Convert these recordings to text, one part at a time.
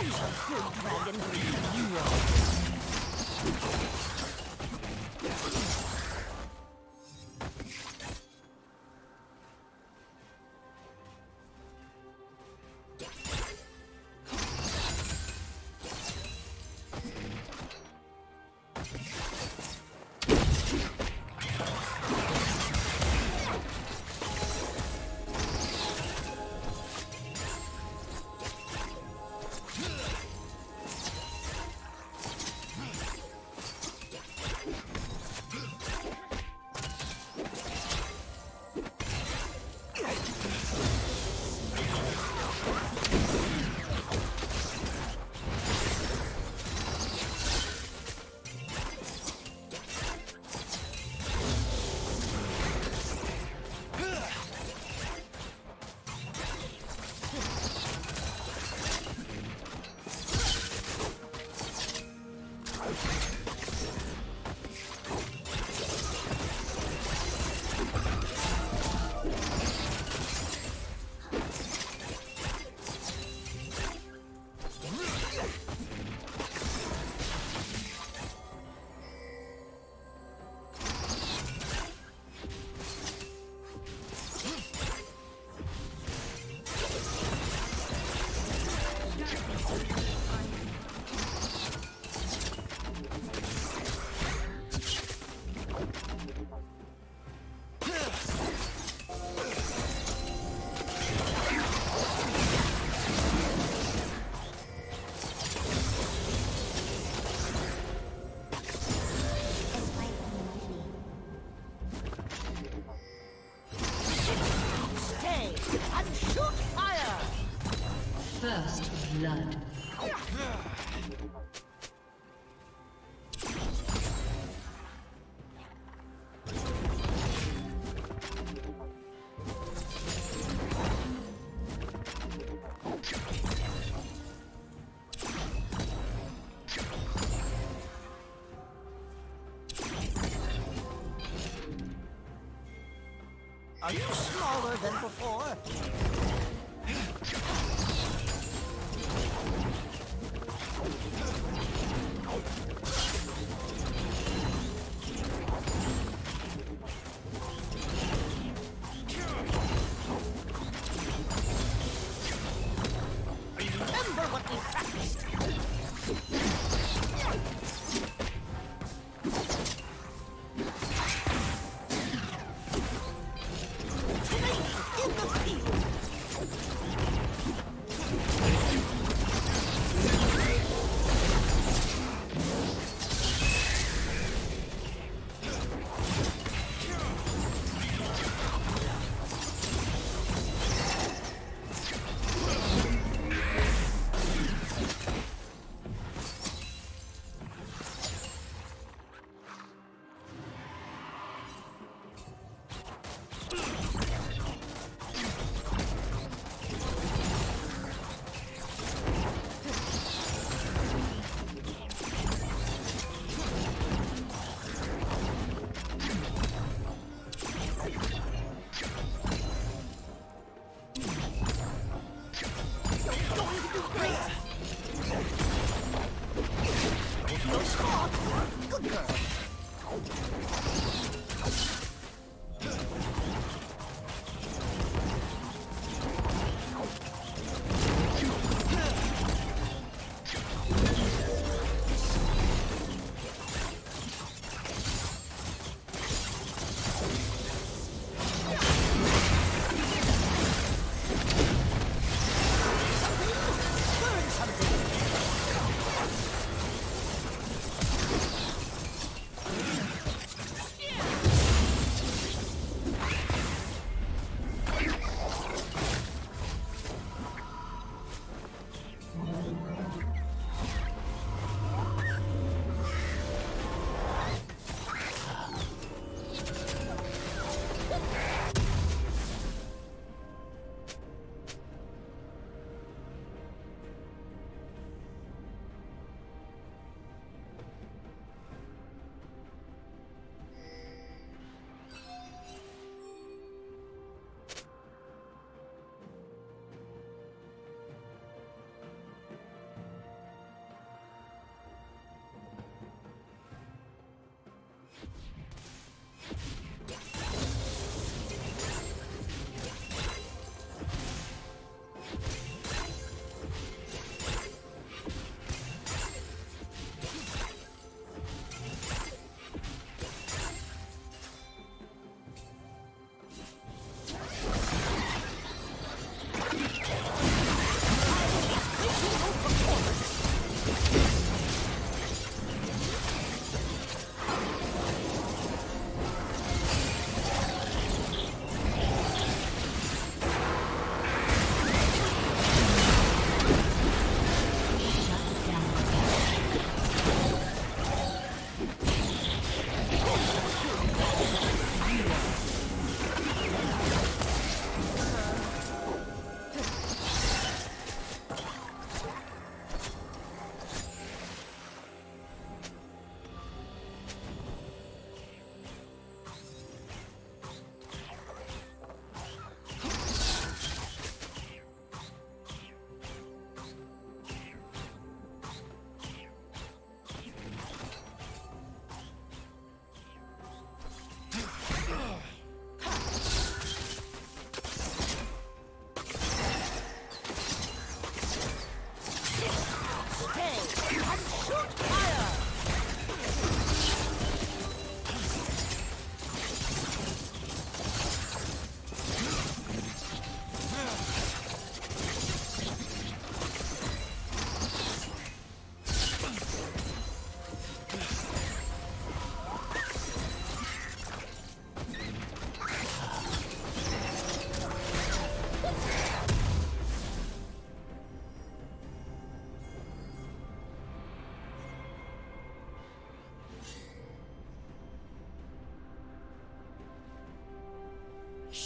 First than before?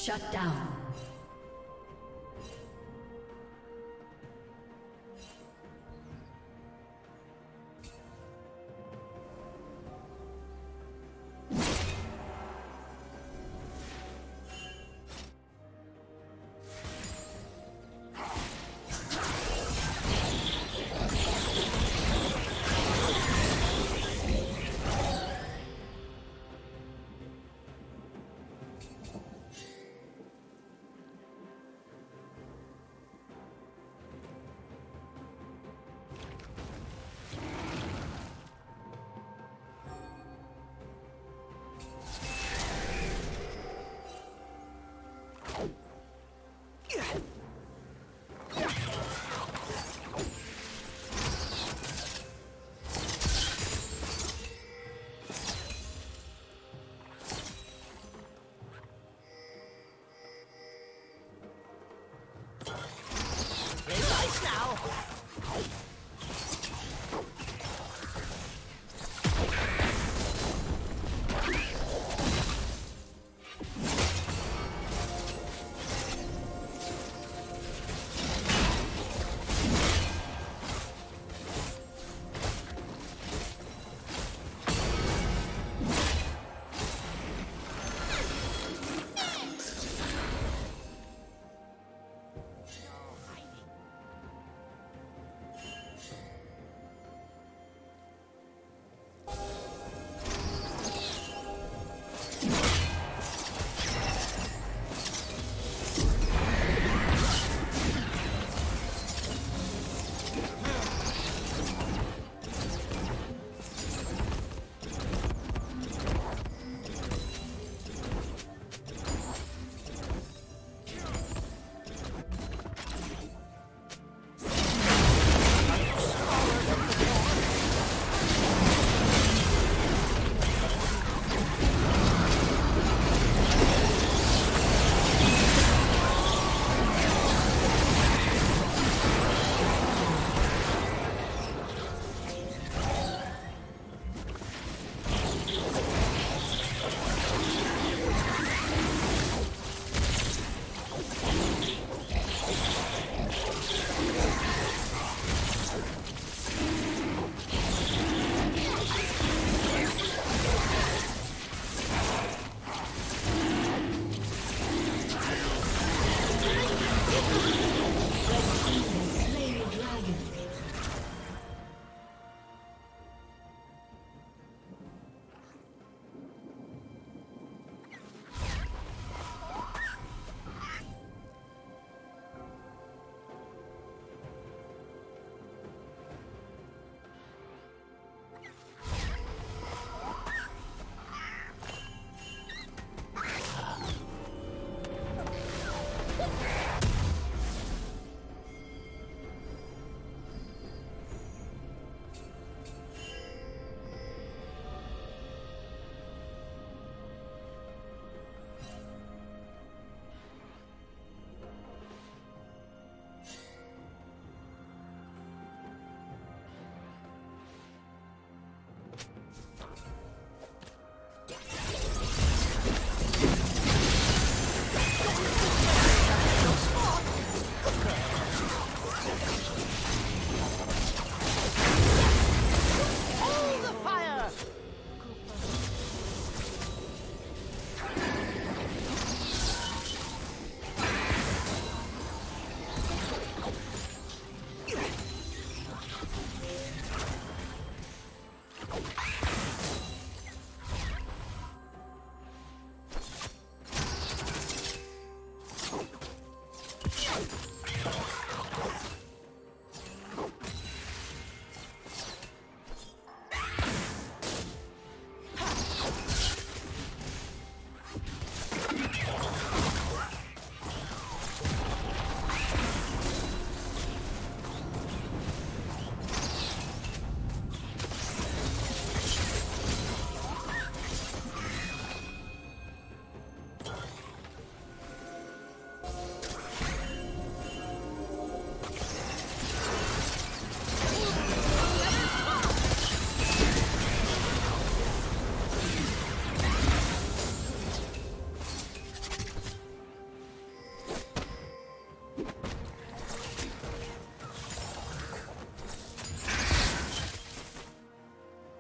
Shut down.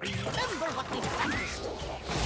Remember what we practiced.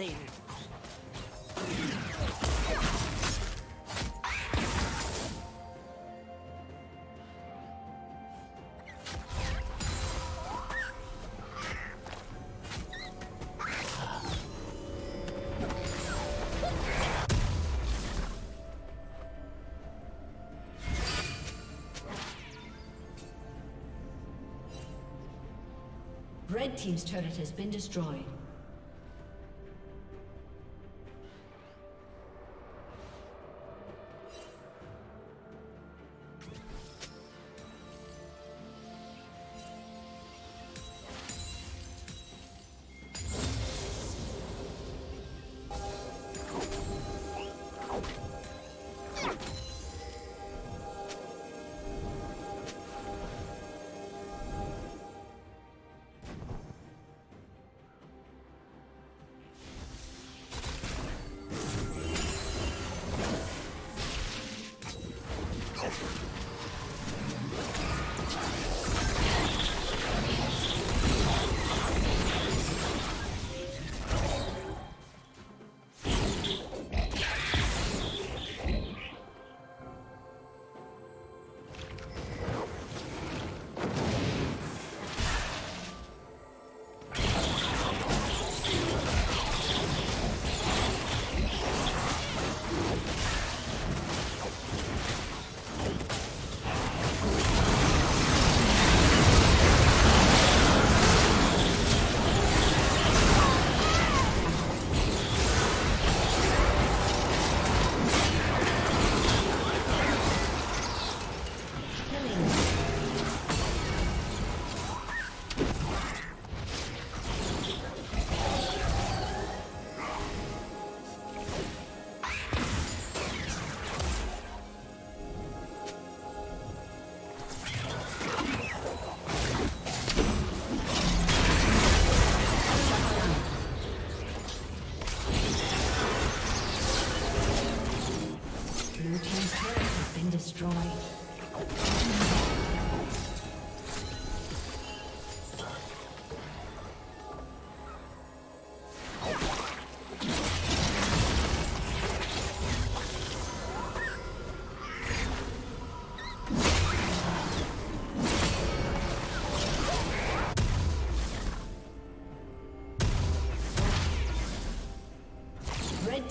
Burn something. Red Team's turret has been destroyed.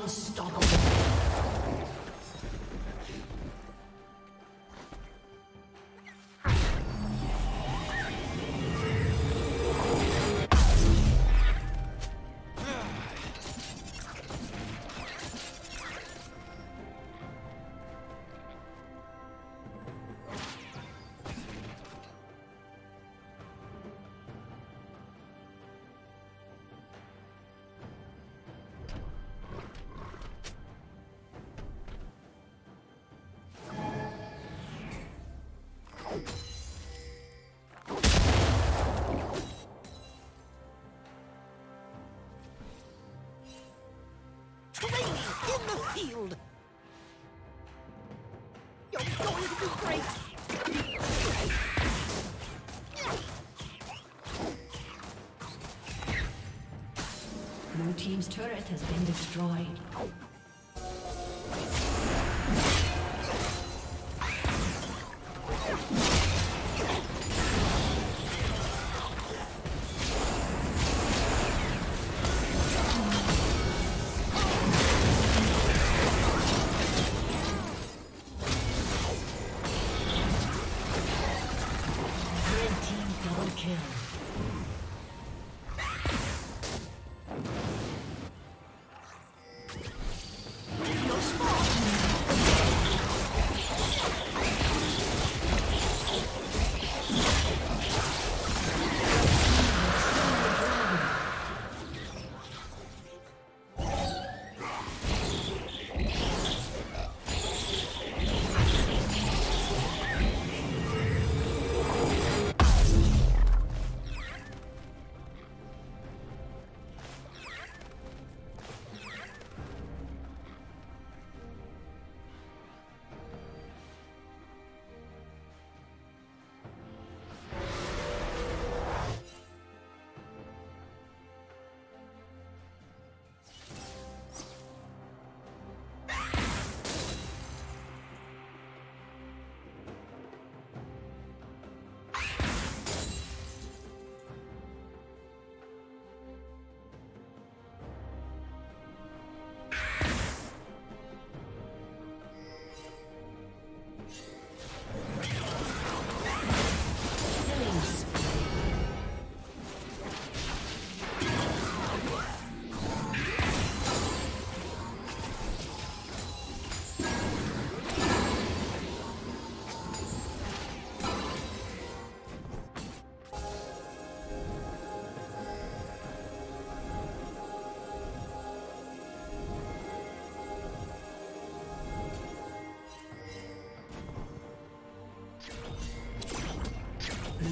Unstoppable. In the field. You're going to be great. Blue Team's turret has been destroyed.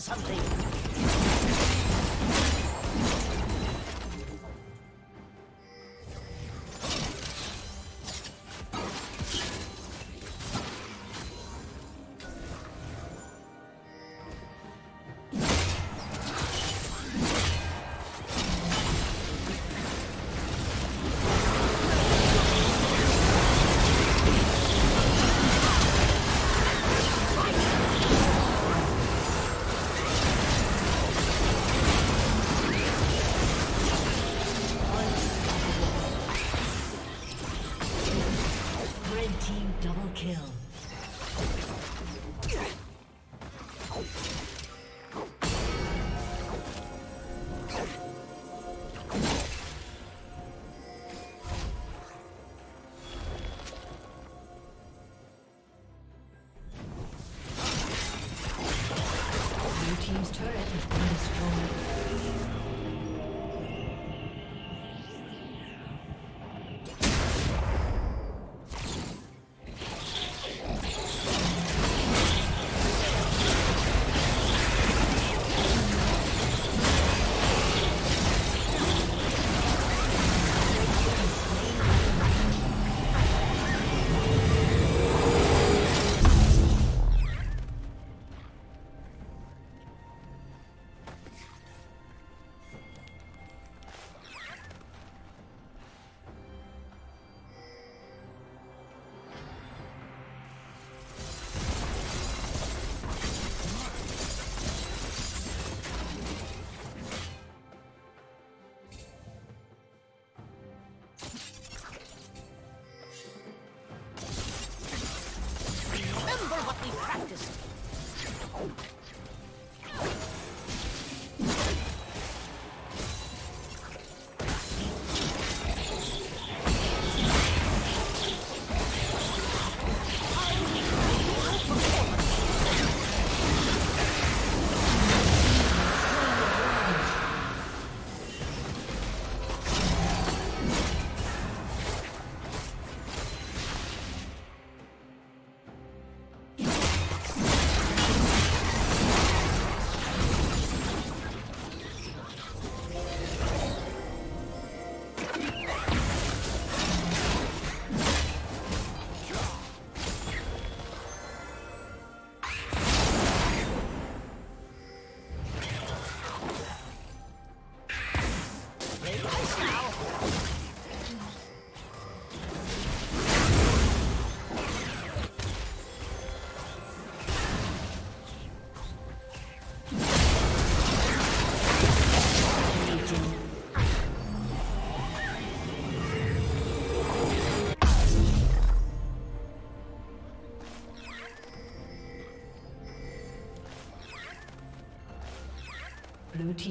Something?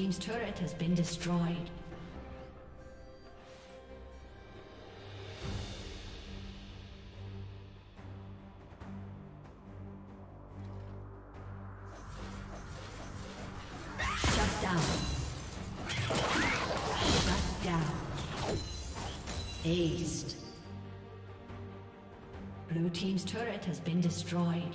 Team's turret has been destroyed. Shut down. Shut down. Aced. Blue team's turret has been destroyed.